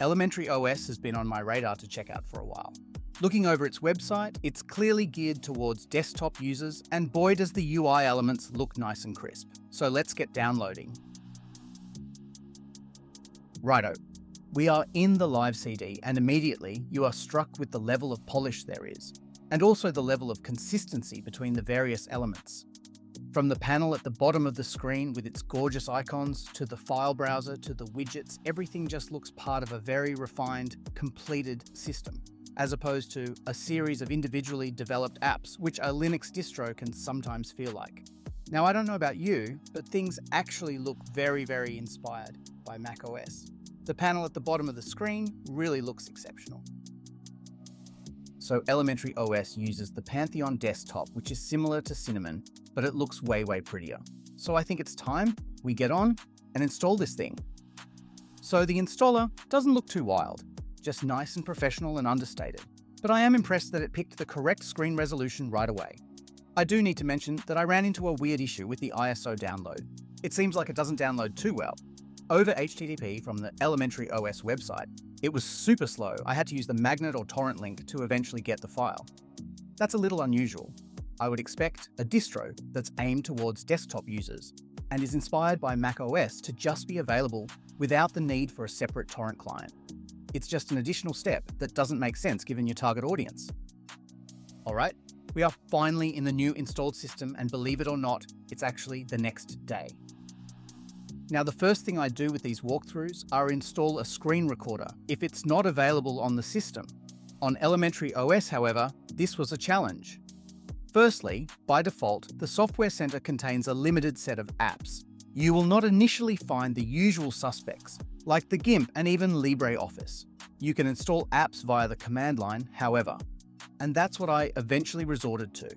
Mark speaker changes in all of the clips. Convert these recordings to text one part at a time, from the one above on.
Speaker 1: Elementary OS has been on my radar to check out for a while. Looking over its website, it's clearly geared towards desktop users, and boy does the UI elements look nice and crisp. So let's get downloading. Righto, we are in the live CD, and immediately you are struck with the level of polish there is, and also the level of consistency between the various elements. From the panel at the bottom of the screen with its gorgeous icons, to the file browser, to the widgets, everything just looks part of a very refined, completed system as opposed to a series of individually developed apps, which a Linux distro can sometimes feel like. Now, I don't know about you, but things actually look very, very inspired by macOS. The panel at the bottom of the screen really looks exceptional. So Elementary OS uses the Pantheon desktop, which is similar to Cinnamon, but it looks way, way prettier. So I think it's time we get on and install this thing. So the installer doesn't look too wild just nice and professional and understated. But I am impressed that it picked the correct screen resolution right away. I do need to mention that I ran into a weird issue with the ISO download. It seems like it doesn't download too well. Over HTTP from the Elementary OS website, it was super slow. I had to use the magnet or torrent link to eventually get the file. That's a little unusual. I would expect a distro that's aimed towards desktop users and is inspired by macOS to just be available without the need for a separate torrent client. It's just an additional step that doesn't make sense given your target audience. Alright, we are finally in the new installed system and believe it or not, it's actually the next day. Now the first thing I do with these walkthroughs are install a screen recorder if it's not available on the system. On Elementary OS, however, this was a challenge. Firstly, by default, the Software Center contains a limited set of apps. You will not initially find the usual suspects, like the GIMP and even LibreOffice. You can install apps via the command line, however, and that's what I eventually resorted to.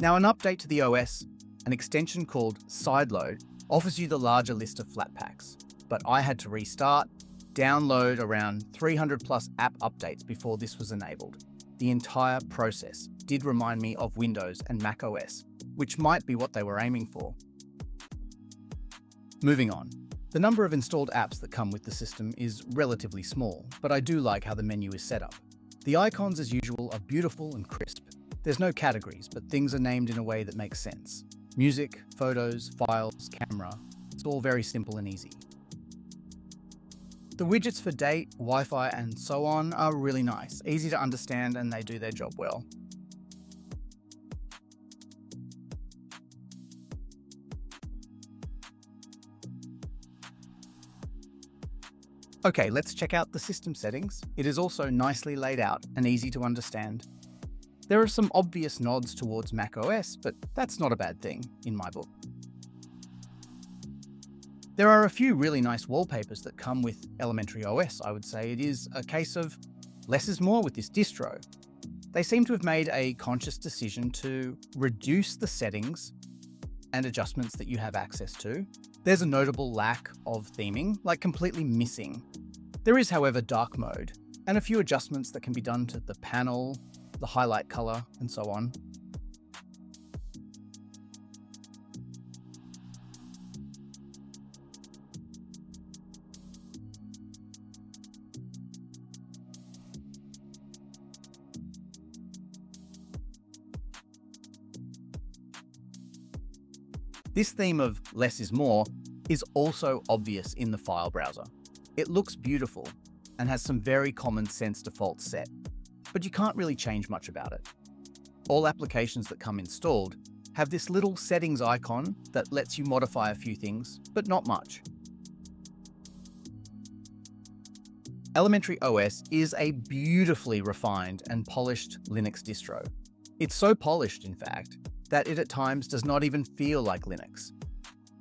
Speaker 1: Now, an update to the OS, an extension called Sideload, offers you the larger list of flat packs, but I had to restart, download around 300 plus app updates before this was enabled. The entire process did remind me of Windows and Mac OS, which might be what they were aiming for. Moving on, the number of installed apps that come with the system is relatively small, but I do like how the menu is set up. The icons, as usual, are beautiful and crisp. There's no categories, but things are named in a way that makes sense. Music, photos, files, camera, it's all very simple and easy. The widgets for date, Wi-Fi and so on are really nice, easy to understand and they do their job well. Okay, let's check out the system settings. It is also nicely laid out and easy to understand. There are some obvious nods towards macOS, but that's not a bad thing, in my book. There are a few really nice wallpapers that come with Elementary OS, I would say. It is a case of less is more with this distro. They seem to have made a conscious decision to reduce the settings and adjustments that you have access to, there's a notable lack of theming, like completely missing. There is, however, dark mode, and a few adjustments that can be done to the panel, the highlight color, and so on. This theme of less is more is also obvious in the file browser. It looks beautiful and has some very common sense defaults set, but you can't really change much about it. All applications that come installed have this little settings icon that lets you modify a few things, but not much. Elementary OS is a beautifully refined and polished Linux distro. It's so polished, in fact, that it at times does not even feel like Linux.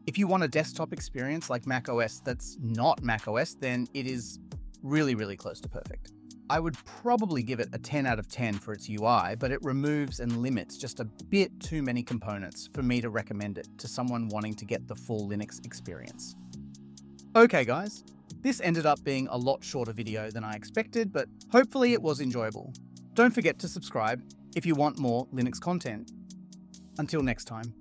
Speaker 1: If you want a desktop experience like macOS that's not macOS, then it is really, really close to perfect. I would probably give it a 10 out of 10 for its UI, but it removes and limits just a bit too many components for me to recommend it to someone wanting to get the full Linux experience. Okay guys, this ended up being a lot shorter video than I expected, but hopefully it was enjoyable. Don't forget to subscribe if you want more Linux content. Until next time.